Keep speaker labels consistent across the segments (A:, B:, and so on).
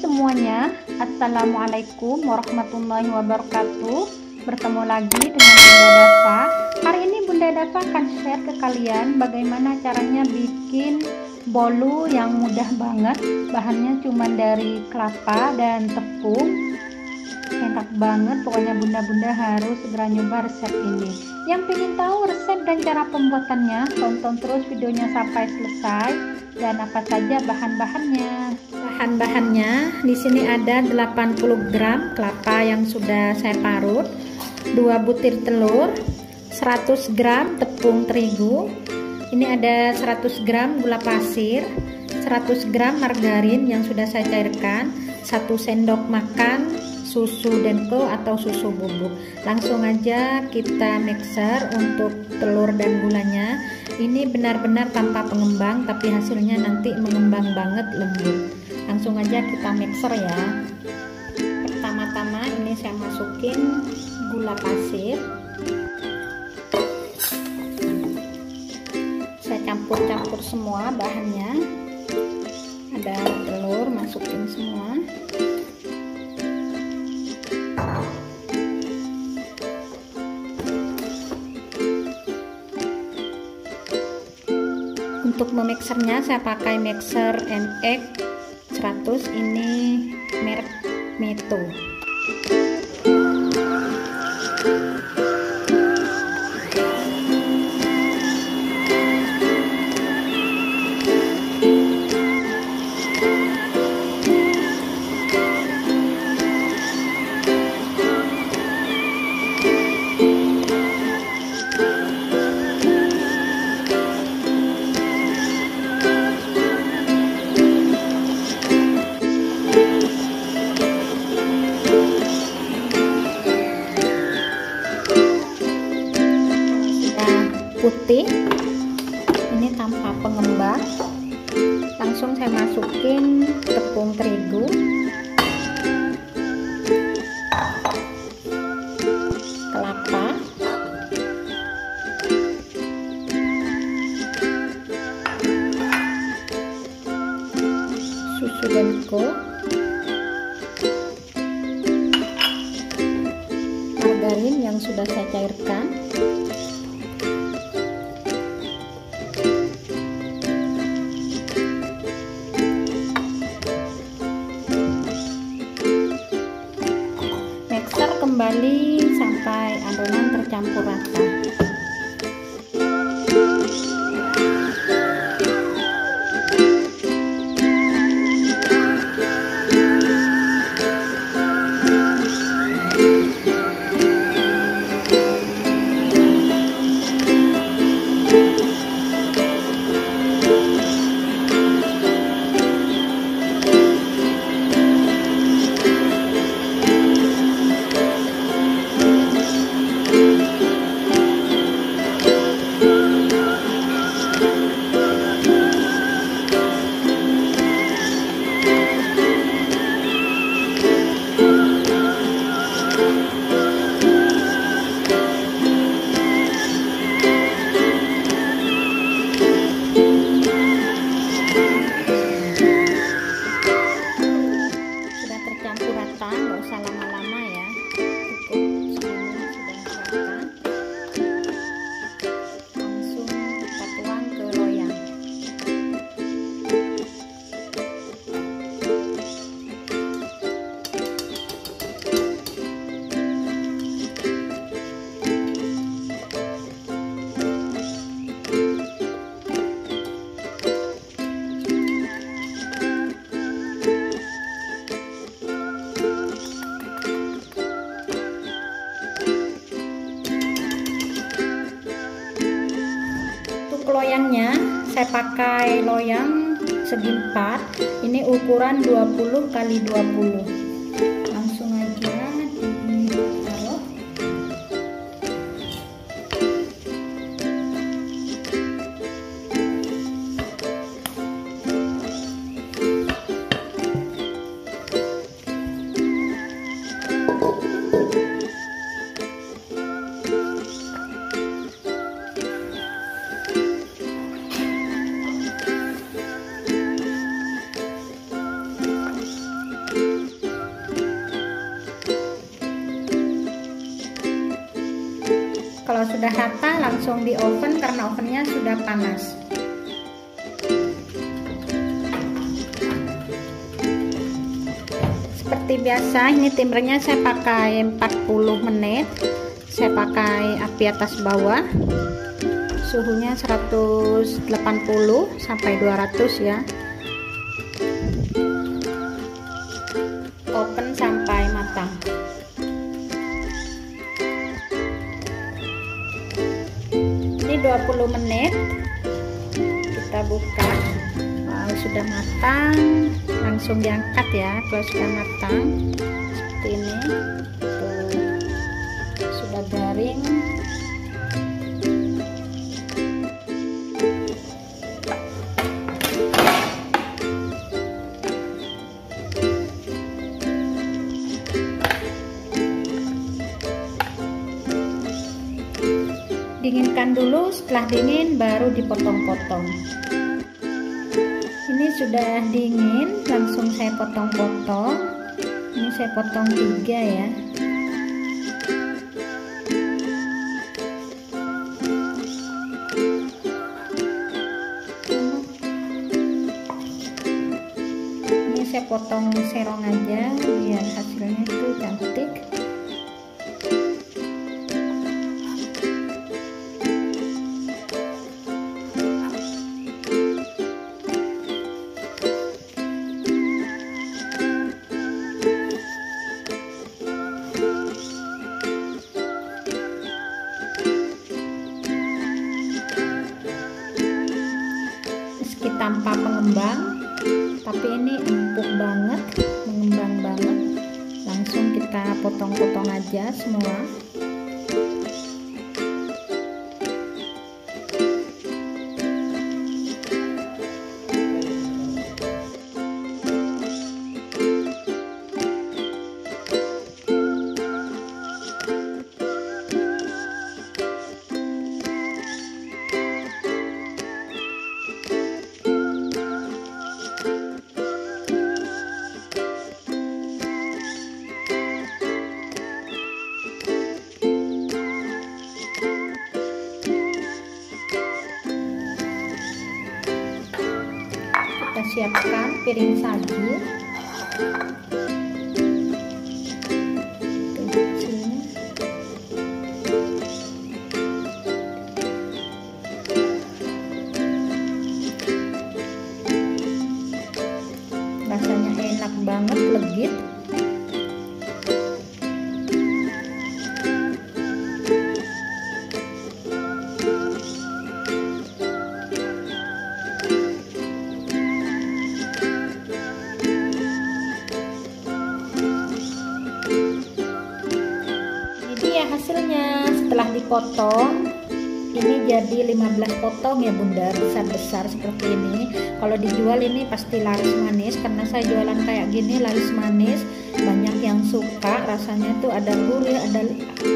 A: semuanya, Assalamualaikum warahmatullahi wabarakatuh. Bertemu lagi dengan Bunda Dava. Hari ini Bunda Dava akan share ke kalian bagaimana caranya bikin bolu yang mudah banget. Bahannya cuma dari kelapa dan tepung. Enak banget, pokoknya bunda-bunda harus segera nyoba resep ini. Yang ingin tahu resep dan cara pembuatannya, tonton terus videonya sampai selesai. Dan apa saja bahan-bahannya bahan-bahannya di sini ada 80 gram kelapa yang sudah saya parut 2 butir telur 100 gram tepung terigu ini ada 100 gram gula pasir 100 gram margarin yang sudah saya cairkan 1 sendok makan susu denko atau susu bubuk. Langsung aja kita mixer untuk telur dan gulanya. Ini benar-benar tanpa pengembang tapi hasilnya nanti mengembang banget lembut langsung aja kita mixer ya. Pertama-tama ini saya masukin gula pasir. Saya campur-campur semua bahannya. Ada telur masukin semua. Untuk memixernya saya pakai mixer MX 100 ini merek Meto putih. Ini tanpa pengembang. Langsung saya masukin tepung terigu. Kelapa. Susu denko margarin yang sudah saya cairkan Campur. Pakai loyang segi 4 ini ukuran 20 kali 20 sudah rata langsung di oven karena ovennya sudah panas. Seperti biasa ini timernya saya pakai 40 menit. Saya pakai api atas bawah. Suhunya 180 sampai 200 ya 20 menit. Kita buka. Wow, sudah matang langsung diangkat ya kalau sudah matang. Seperti ini dinginkan dulu setelah dingin baru dipotong-potong. Ini sudah dingin langsung saya potong-potong. Ini saya potong tiga ya. Ini saya potong serong aja biar hasilnya tanpa pengembang tapi ini empuk banget mengembang banget. Langsung kita potong-potong aja semua siapkan piring saji rasanya enak banget legit hasilnya. Setelah dipotong ini jadi 15 potong ya bunda. Besar-besar seperti ini. Kalau dijual ini pasti laris manis karena saya jualan kayak gini laris manis. Banyak yang suka rasanya tuh ada gurih ada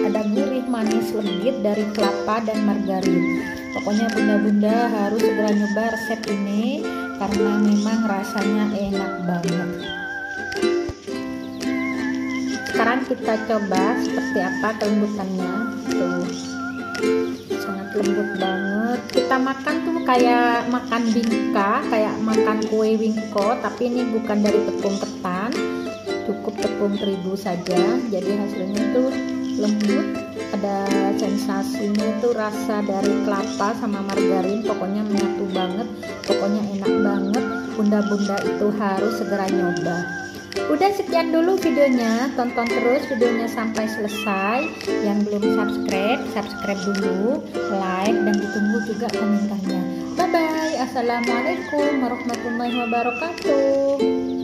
A: ada gurih manis legit dari kelapa dan margarin. Pokoknya bunda-bunda harus segera nyoba resep ini karena memang rasanya enak banget sekarang kita coba seperti apa kelembutannya. Tuh. Sangat lembut banget. Kita makan tuh kayak makan bingka kayak makan kue wingko tapi ini bukan dari tepung ketan. Cukup tepung terigu saja. Jadi hasilnya tuh lembut. Ada sensasinya tuh rasa dari kelapa sama margarin. Pokoknya menyatu banget. Pokoknya enak banget. Bunda-bunda itu harus segera nyoba Udah sekian dulu videonya, tonton terus videonya sampai selesai. Yang belum subscribe, subscribe dulu, like dan ditunggu juga komentarnya. Bye bye. Assalamualaikum warahmatullahi wabarakatuh.